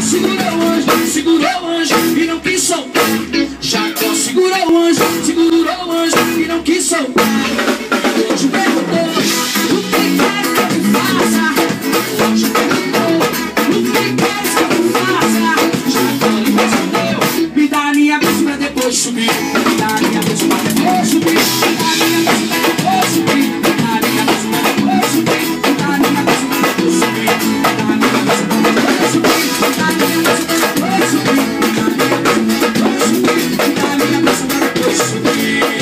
segurou o anjo, segurou o anjo e não quis soltar. Jacó segurou o anjo, segurou o anjo e não quis soltar. O anjo perguntou: O que queres que eu faça? O anjo perguntou: que queres que faça? Jacó lhe respondeu: Me dá a minha pra depois subir. sleep.